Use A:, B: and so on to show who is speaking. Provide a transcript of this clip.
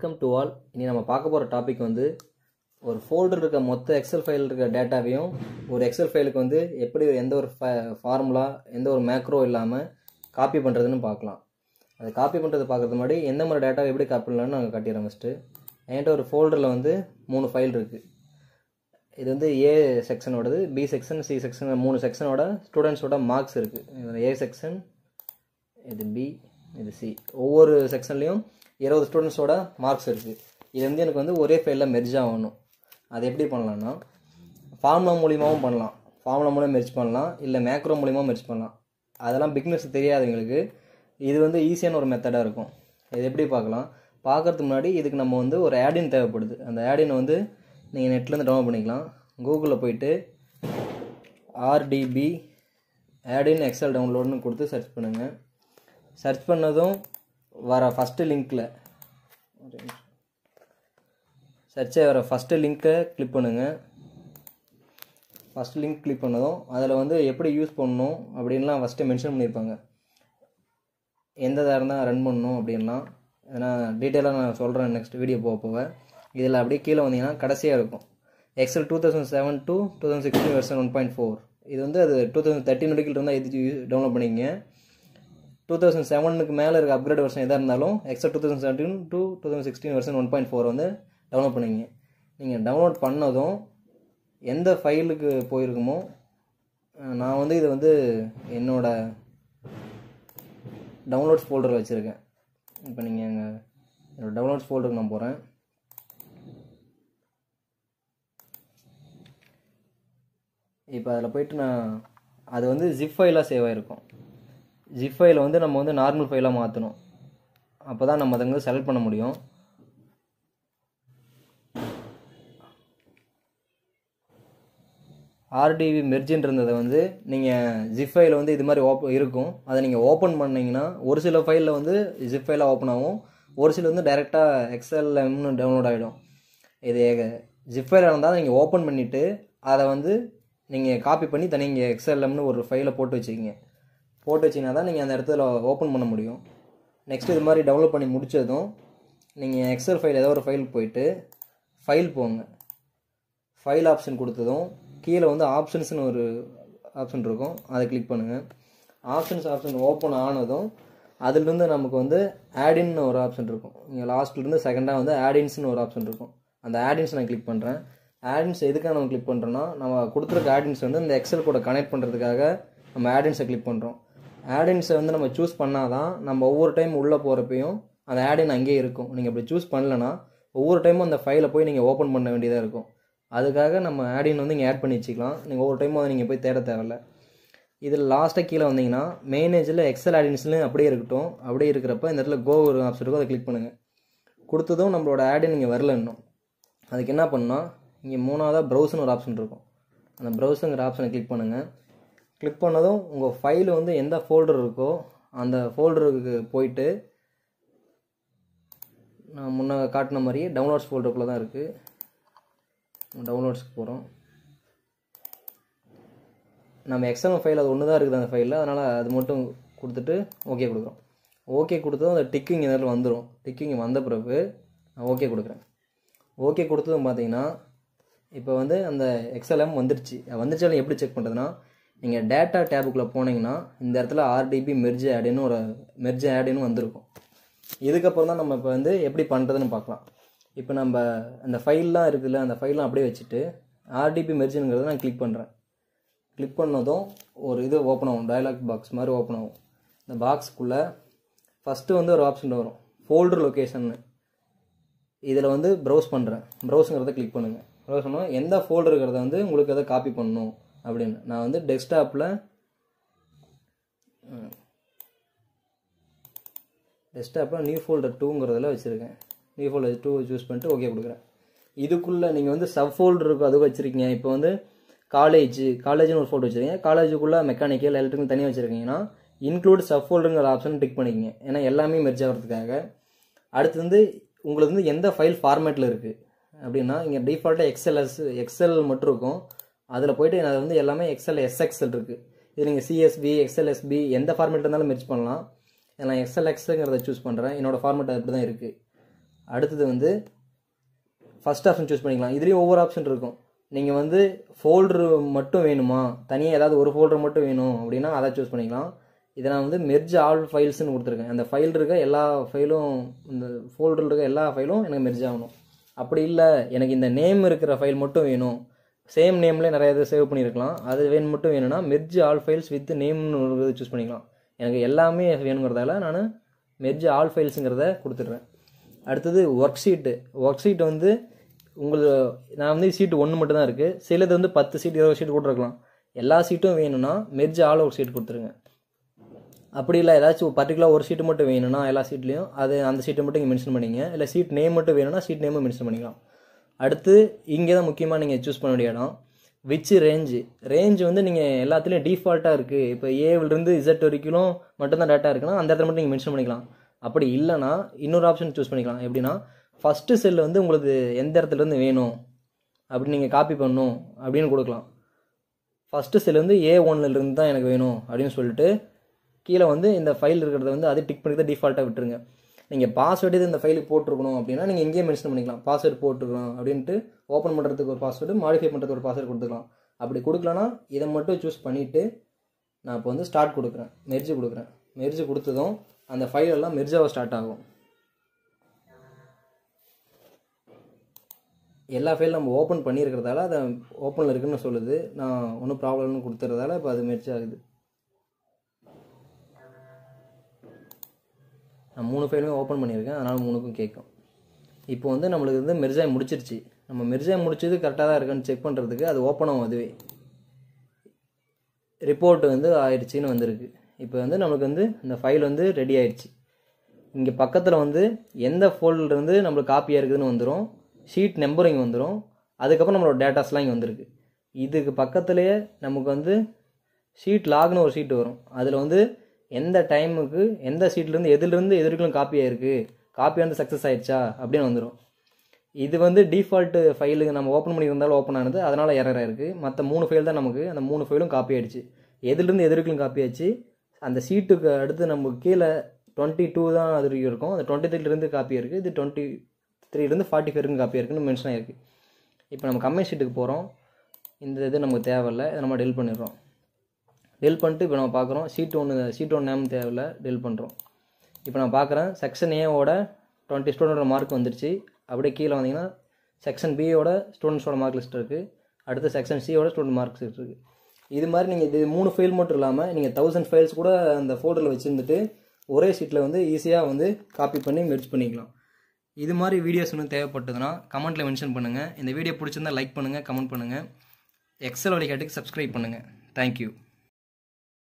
A: Welcome to all இனி நம்ம பார்க்க போகிற டாபிக் வந்து ஒரு ஃபோல்டர் இருக்க மொத்த எக்ஸல் ஃபைல் இருக்க டேட்டாவையும் ஒரு எக்ஸல் ஃபைலுக்கு வந்து எப்படி எந்த ஒரு ஃபார்முலா எந்த ஒரு மேக்ரோ இல்லாமல் காப்பி பண்ணுறதுன்னு பார்க்கலாம். அது காப்பி பண்ணுறது பார்க்குறது முன்னாடி எந்த மாதிரி டேட்டாவை எப்படி காப்பி பண்ணலாம்னு நாங்கள் காட்டிடுறோம் ஃபஸ்ட்டு என்கிட்ட ஒரு ஃபோல்டரில் வந்து மூணு ஃபைல் இருக்குது இது வந்து ஏ செக்ஷனோடது பி செக்ஷன் சி செக்ஷன் மூணு செக்ஷனோட ஸ்டூடெண்ட்ஸோட மார்க்ஸ் இருக்குது ஏ செக்ஷன் இது பி இது சி ஒவ்வொரு செக்ஷன்லேயும் இருபது ஸ்டூடெண்ட்ஸோட மார்க்ஸ் இருக்குது இது வந்து எனக்கு வந்து ஒரே ஃபைலில் மெர்ஜ் ஆகணும். அது எப்படி பண்ணலான்னா ஃபார்முலா மூலியமாகவும் பண்ணலாம். ஃபார்முலா மூலம் மெர்ஜ் பண்ணலாம். இல்லை மேக்ரோ மூலியமாக மெர்ஜ் பண்ணலாம். அதெல்லாம் பிக்னஸ் தெரியாதவங்களுக்கு இது வந்து ஈஸியான ஒரு மெத்தடாக இருக்கும். இது எப்படி பார்க்கலாம்? பார்க்கறதுக்கு முன்னாடி இதுக்கு நம்ம வந்து ஒரு ஆடின் தேவைப்படுது. அந்த ஆடினை வந்து நீங்கள் நெட்லேருந்து டவுன்லோட் பண்ணிக்கலாம். கூகுளில் போயிட்டு ஆர்டிபி ஆடின் எக்ஸல் டவுன்லோடுன்னு கொடுத்து சர்ச் பண்ணுங்கள் சர்ச் பண்ணதும் வர ஃபஸ்ட்டு லிங்க்கில் சர்ச்சை வர ஃபஸ்ட்டு லிங்க்கை கிளிக் பண்ணுங்கள் ஃபஸ்ட் லிங்க் கிளிக் பண்ணதும் அதில் வந்து எப்படி யூஸ் பண்ணணும் அப்படின்லாம் ஃபஸ்ட்டு மென்ஷன் பண்ணியிருப்பாங்க எந்த இருந்தால் ரன் பண்ணணும் அப்படின்லாம் நான் டீட்டெயிலாக நான் சொல்கிறேன் நெக்ஸ்ட் வீடியோ போக போக. இதில் அப்படியே கீழே வந்தீங்கன்னா கடைசியாக இருக்கும். Excel two thousand seven to two thousand sixteen version one point four இது வந்து அது டூ தௌசண்ட் தேர்ட்டின் வரைக்கும் இருந்தால் இது டவுன்லோட் பண்ணிக்கங்க டூ தௌசண்ட் செவனுக்கு மேலே இருக்க அப்கிரேட் வருஷன் எதாக இருந்தாலும் Excel two thousand seventeen to two thousand sixteen version one point four வந்து டவுன்லோட் பண்ணுவீங்க நீங்கள் டவுன்லோட் பண்ணதும் எந்த ஃபைலுக்கு போயிருக்குமோ நான் வந்து இதை வந்து என்னோட டவுன்லோட்ஸ் ஃபோல்டர் வச்சுருக்கேன். இப்போ நீங்கள் எங்கள் என்னோடய டவுன்லோட்ஸ் ஃபோல்டருக்கு நான் போகிறேன் இப்போ அதில் போயிட்டு நான் அது வந்து ஜிப் ஃபைலாக சேவ் ஆகிருக்கும் ஜிப் ஃபைலை வந்து நம்ம வந்து நார்மல் ஃபைலாக மாற்றணும் அப்போ தான் நம்ம அதை வந்து செலக்ட் பண்ண முடியும். ஆர்டிவி மெர்ஜின்றதை வந்து நீங்கள் ஜிப் ஃபைலில் வந்து இது மாதிரி ஓப்ப இருக்கும். அதை நீங்கள் ஓப்பன் பண்ணிங்கன்னா ஒரு சில ஃபைலில் வந்து ஜிப் ஃபைலாக ஓப்பன் ஆகும். ஒரு சில வந்து டைரெக்டாக எக்ஸ்எல்எம்னு டவுன்லோட் ஆகிடும் இது ஜிப் ஃபைலாக இருந்தால் நீங்கள் ஓப்பன் பண்ணிவிட்டு அதை வந்து நீங்கள் காப்பி பண்ணி தனி இங்கே எக்ஸ்எல்எம்னு ஒரு ஃபைலை போட்டு வச்சுக்கிங்க. போட்டு வச்சிங்கன்னா தான் நீங்கள் அந்த இடத்துல ஓப்பன் பண்ண முடியும். நெக்ஸ்ட் இது மாதிரி டவுன்லோட் பண்ணி முடித்ததும் நீங்கள் எக்ஸல் ஃபைல் ஏதோ ஒரு ஃபைல் போயிட்டு ஃபைல் போங்க. ஃபைல் ஆப்ஷன் கொடுத்ததும் கீழே வந்து ஆப்ஷன்ஸ்னு ஒரு ஆப்ஷன் இருக்கும். அதை கிளிக் பண்ணுங்கள் ஆப்ஷன்ஸ் ஆப்ஷன் ஓப்பன் ஆனதும் அதுலேருந்து நமக்கு வந்து ஆடின்னு ஒரு ஆப்ஷன் இருக்கும். இங்கே லாஸ்ட்லேருந்து செகண்டாக வந்து ஆடின்ஸ்னு ஒரு ஆப்ஷன் இருக்கும். அந்த ஆடின்ஸ் நான் கிளிக் பண்ணுறேன் ஆடின்ஸ் எதுக்காக நம்ம கிளிக் பண்ணுறோன்னா நம்ம கொடுத்துருக்க ஆடின்ஸ் வந்து இந்த எக்ஸல் கூட கனெக்ட் பண்ணுறதுக்காக நம்ம ஆடின்ஸை கிளிக் பண்ணுறோம் ஆடின்ஸை வந்து நம்ம சூஸ் பண்ணால் தான் நம்ம ஒவ்வொரு டைம் உள்ளே போகிறப்பையும் அந்த ஆடின் அங்கேயே இருக்கும். நீங்கள் அப்படி சூஸ் பண்ணலன்னா ஒவ்வொரு டைமும் அந்த ஃபைலை போய் நீங்கள் ஓப்பன் பண்ண வேண்டியதாக இருக்கும். அதுக்காக நம்ம ஆடின் வந்து இங்கே ஆட் பண்ணி வச்சுக்கலாம். நீங்கள் ஒவ்வொரு டைமும் அதை நீங்கள் போய் தேட தேவையில்ல. இதில் லாஸ்ட்டாக கீழே வந்தீங்கன்னா மெயினேஜில் எக்ஸல் ஆடின்ஸ்லேயும் அப்படியே இருக்கட்டும். அப்படியே இருக்கிறப்ப இந்த இடத்துல கோ ஒரு ஆப்ஷன் இருக்கும் அதை கிளிக் பண்ணுங்கள் கொடுத்ததும் நம்மளோட ஆடின் இங்கே வரல இன்னும். அதுக்கு என்ன பண்ணால் இங்கே மூணாவதாக ப்ரௌஸ்னு ஒரு ஆப்ஷன் இருக்கும். அந்த ப்ரௌஸுங்கிற ஆப்ஷனை கிளிக் பண்ணுங்கள் கிளிக் பண்ணதும் உங்கள் ஃபைலு வந்து எந்த ஃபோல்டர் இருக்கோ அந்த ஃபோல்டருக்கு போயிட்டு நான் முன்ன காட்டின மாதிரியே டவுன்லோட்ஸ் ஃபோல்டருக்குள்ளே தான் இருக்குது டவுன்லோட்ஸ்க்கு போகிறோம் நம்ம எக்ஸ்எம்எல் ஃபைல் அது ஒன்று தான் இருக்குது அந்த ஃபைலில் அதனால் அது மட்டும் கொடுத்துட்டு ஓகே கொடுக்குறோம். ஓகே கொடுத்ததும் அந்த டிக்கிங் இதில் வந்துடும் டிக்கிங் வந்த பிறகு நான் ஓகே கொடுக்குறேன். ஓகே கொடுத்ததும் பார்த்தீங்கன்னா இப்போ வந்து அந்த எக்ஸ்எல்எம் வந்துருச்சு. வந்துருச்சாலும் எப்படி செக் பண்ணுறதுன்னா நீங்கள் டேட்டா டேபுக்குள்ளே போனீங்கன்னா இந்த இடத்துல ஆர்டிபி மெர்ஜ் ஆடின்னு ஒரு மெர்ஜ் ஆடுன்னு வந்திருக்கும். இதுக்கப்புறம் தான் நம்ம இப்போ வந்து எப்படி பண்ணுறதுன்னு பார்க்கலாம். இப்போ நம்ம அந்த ஃபைல்லாம் இருக்குதுல்ல அந்த ஃபைல்லாம் அப்படியே வச்சுட்டு ஆர்டிபி மெர்ஜுங்கிறத நான் கிளிக் பண்ணுறேன் கிளிக் பண்ணதும் ஒரு இது ஓப்பன் ஆகும். டயலாக் பாக்ஸ் மாதிரி ஓப்பன் ஆகும். இந்த பாக்ஸுக்குள்ளே ஃபஸ்ட்டு வந்து ஒரு ஆப்ஷன் வரும். ஃபோல்டர் லொக்கேஷன்னு இதில் வந்து ப்ரௌஸ் பண்ணுறேன் ப்ரௌஸுங்கிறத கிளிக் பண்ணுங்கள் ப்ரௌஸ் பண்ணால் எந்த ஃபோல்டருங்கிறத வந்து உங்களுக்கு எதை காப்பி பண்ணணும். அப்படின்னு. நான் வந்து டெஸ்க்டாப்பில் டெஸ்க்டாப்பில் நியூ ஃபோல்டர் டூங்கிறதுல வச்சுருக்கேன். நியூ ஃபோல்டர் டூ சூஸ் பண்ணிட்டு ஓகே கொடுக்குறேன். இதுக்குள்ளே நீங்கள் வந்து சப் ஃபோல்டர் இருக்கும் அதுக்கு வச்சுருக்கீங்க. இப்போ வந்து காலேஜ் காலேஜ்னு ஒரு ஃபோல்டர் வச்சுருக்கீங்க. காலேஜுக்குள்ளே மெக்கானிக்கல் எலக்ட்ரிக்கல் தனியாக வச்சுருக்கீங்கன்னா இன்க்ளூட் சப் ஃபோல்டருங்கிற ஆப்ஷன் டிக் பண்ணிக்கங்க. ஏன்னா எல்லாமே மெர்ஜ் ஆகிறதுக்காக. அடுத்து வந்து உங்களுக்கு வந்து எந்த ஃபைல் ஃபார்மேட்டில் இருக்குது அப்படின்னா இங்கே டிஃபால்ட்டாக எக்ஸ்எல்எஸ் எக்ஸ்எல் மட்டும் இருக்கும். அதில் போயிட்டு அது வந்து எல்லாமே எக்ஸ்எல் எஸ்எக்ஸ்எல் இருக்குது இது நீங்கள் சிஎஸ்பி எக்ஸ்எல்எஸ்பி எந்த ஃபார்மேட் இருந்தாலும் மெர்ச் பண்ணலாம். நான் எக்ஸ்எல்எக்ஸுங்கிறத சூஸ் பண்ணுறேன் என்னோடய ஃபார்மேட் அப்படி தான் இருக்குது அடுத்தது வந்து ஃபர்ஸ்ட் ஆப்ஷன் சூஸ் பண்ணிக்கலாம். இதுலேயும் ஒவ்வொரு ஆப்ஷன் இருக்கும். நீங்கள் வந்து ஃபோல்டரு மட்டும் வேணுமா? தனியாக ஏதாவது ஒரு ஃபோல்டர் மட்டும் வேணும் அப்படின்னா அதை சூஸ் பண்ணிக்கலாம். இதை நான் வந்து மெர்ஜ் ஆல் ஃபைல்ஸ்னு கொடுத்துருக்கேன். அந்த ஃபைல் இருக்க எல்லா ஃபைலும் இந்த ஃபோல்டரில் இருக்க எல்லா ஃபைலும் எனக்கு மெர்ஜ் ஆகணும். அப்படி இல்லை எனக்கு இந்த நேம் இருக்கிற ஃபைல் மட்டும் வேணும். சேம் நேம்லேயே நிறைய இது சேவ் பண்ணியிருக்கலாம். அது வேணும் மட்டும் வேணும்னா மெர்ஜ் ஆல் ஃபைல்ஸ் வித் நேம்னு ஒரு சூஸ் பண்ணிக்கலாம். எனக்கு எல்லாமே வேணுங்கிறதால நான் மெர்ஜ் ஆல் ஃபைல்ஸுங்கிறத கொடுத்துட்றேன். அடுத்தது ஒர்க் ஷீட்டு ஒர்க் ஷீட் வந்து உங்களுக்கு நான் வந்து சீட்டு ஒன்று மட்டும் தான் இருக்குது சிலது வந்து பத்து சீட் இருபது சீட் கொடுத்துருக்கலாம் எல்லா சீட்டும் வேணும்னா மெர்ஜ் ஆல் ஒர்க் ஷீட் கொடுத்துருங்க. அப்படி இல்லை ஏதாச்சும் பர்டிகுலர் ஒரு சீட்டு மட்டும் வேணும்னா எல்லா சீட்லேயும் அது அந்த சீட்டை மட்டும் இங்கே மென்ஷன் பண்ணிங்க. இல்லை சீட் நேம் மட்டும் வேணும்னா சீட் நேமும் மென்ஷன் பண்ணிக்கலாம். அடுத்து இங்கே தான் முக்கியமாக நீங்கள் சூஸ் பண்ண வேண்டிய இடம். விச் ரேஞ்சு ரேஞ்சு வந்து நீங்கள் எல்லாத்துலேயும் டிஃபால்ட்டாக இருக்குது இப்போ ஏவிலிருந்து இசட் வரைக்கும் மட்டும்தான் டேட்டா இருக்குன்னா அந்த இடத்துல மட்டும் நீங்கள் மென்ஷன் பண்ணிக்கலாம். அப்படி இல்லைனா இன்னொரு ஆப்ஷன் சூஸ் பண்ணிக்கலாம். எப்படின்னா ஃபஸ்ட்டு செல் வந்து உங்களுக்கு எந்த இடத்துலேருந்து வேணும் அப்படி நீங்கள் காப்பி பண்ணும் அப்படின்னு கொடுக்கலாம். ஃபஸ்ட்டு செல் வந்து ஏ ஒன்லேருந்து தான் எனக்கு வேணும் அப்படின்னு சொல்லிட்டு கீழே வந்து இந்த ஃபைல் இருக்கிறத வந்து அது டிக் பண்ணி தான் டிஃபால்ட்டாக விட்டுருங்க. நீங்கள் பாஸ்வேர்டு இது இந்த ஃபைலுக்கு போட்டிருக்கணும் அப்படின்னா நீங்கள் இங்கேயே மென்ஷன் பண்ணிக்கலாம். பாஸ்வேர்டு போட்டுருக்கணும் அப்படின்ட்டு ஓப்பன் பண்ணுறதுக்கு ஒரு பாஸ்வேர்டு மாடிஃபை பண்ணுறதுக்கு ஒரு பாஸ்வேர்டு கொடுத்துக்கலாம். அப்படி கொடுக்கலனா இதை மட்டும் சூஸ் பண்ணிவிட்டு நான் இப்போ வந்து ஸ்டார்ட் கொடுக்குறேன். மெர்ஜு கொடுக்குறேன். மெர்ஜு கொடுத்ததும் அந்த ஃபைல் எல்லாம் மெர்ஜாக ஸ்டார்ட் ஆகும். எல்லா ஃபைலும் நம்ம ஓப்பன் பண்ணியிருக்கிறதால அதை ஓப்பனில் இருக்குன்னு சொல்லுது. நான் ஒன்றும் ப்ராப்ளம்னு கொடுத்துறதால இப்போ அது மெர்ஜ் ஆகுது. நான் மூணு ஃபைலுமே ஓப்பன் பண்ணியிருக்கேன். அதனால் மூணுக்கும் கேட்கும். இப்போ வந்து நம்மளுக்கு வந்து மிர்ஜாய் முடிச்சிருச்சு. நம்ம மிர்ஜாய் முடிச்சது கரெக்டாக தான் இருக்கான்னு செக் பண்ணுறதுக்கு அது ஓப்பன் ஆகும் அதுவே. ரிப்போர்ட் வந்து ஆயிடுச்சின்னு வந்திருக்கு. இப்போ வந்து நம்மளுக்கு வந்து இந்த ஃபைல் வந்து ரெடி ஆயிடுச்சு. இங்கே பக்கத்தில் வந்து எந்த ஃபோல்டர்லேருந்து நம்மளுக்கு காப்பியாக இருக்குதுன்னு வந்துடும் ஷீட் நம்பர் இங்கே வந்துடும் அதுக்கப்புறம் நம்மளோட டேட்டாஸ்லாம் இங்கே வந்திருக்கு. இதுக்கு பக்கத்துலேயே நமக்கு வந்து ஷீட் லாக்னு ஒரு ஷீட் வரும். அதில் வந்து எந்த டைமுக்கு எந்த சீட்லேருந்து எதுலேருந்து எது காப்பி ஆயிருக்கு? காப்பி வந்து சக்ஸஸ் ஆயிடுச்சா? அப்படின்னு வந்துடும் இது வந்து டிஃபால்ட்டு ஃபைலுக்கு நம்ம ஓப்பன் பண்ணியிருந்தாலும் ஓப்பன் ஆனது அதனால் எரர் ஆயிருக்கு. மற்ற மூணு ஃபைல் தான் நமக்கு அந்த மூணு ஃபைலும் காப்பி ஆயிடுச்சு. எதுலேருந்து எது காப்பி ஆச்சு அந்த சீட்டுக்கு அடுத்து நம்ம கீழே டுவெண்ட்டி டூ தான் அது வரைக்கும் இருக்கும். அந்த டுவெண்ட்டி த்ரீலேருந்து காப்பி இருக்குது இது டுவெண்ட்டி த்ரீலேருந்து ஃபார்ட்டி ஃபைவ் காப்பி இருக்குன்னு மென்ஷன் ஆயிருக்கு. இப்போ நம்ம கம்மி ஷீட்டுக்கு போகிறோம் இந்த இது நமக்கு தேவையில்லை. இதை நம்ம டெல் பண்ணிடுறோம். டெல் பண்ணிட்டு இப்போ நம்ம பார்க்குறோம் சீட் ஒன்று சீட் ஒன் நேம் தேவையில்ல டெல் பண்ணுறோம் இப்போ நான் பார்க்குறேன் செக்ஷன் ஏவோட டுவெண்ட்டி ஸ்டூடெண்டோட மார்க் வந்துருச்சு. அப்படியே கீழே வந்தீங்கன்னா செக்ஷன் பியோட ஸ்டூடெண்ட்ஸோட மார்க் லிஸ்ட் இருக்குது அடுத்து செக்ஷன் சியோட ஸ்டூடெண்ட் மார்க் லிஸ்ட் இருக்குது இது மாதிரி நீங்கள் இது மூணு ஃபைல் மட்டும் இல்லாமல் நீங்கள் தௌசண்ட் ஃபைல்ஸ் கூட அந்த ஃபோட்டோவில் வச்சுருந்துட்டு ஒரே சீட்டில் வந்து ஈஸியாக வந்து காப்பி பண்ணி மெர்ஜ் பண்ணிக்கலாம். இது மாதிரி வீடியோஸ் ஒன்று தேவைப்பட்டதுன்னா கமெண்ட்டில் மென்ஷன் பண்ணுங்கள் இந்த வீடியோ பிடிச்சிருந்தா லைக் பண்ணுங்கள் கமெண்ட் பண்ணுங்கள் எக்ஸல் வழிகாட்டுக்கு சப்ஸ்கிரைப் பண்ணுங்கள் தேங்க்யூ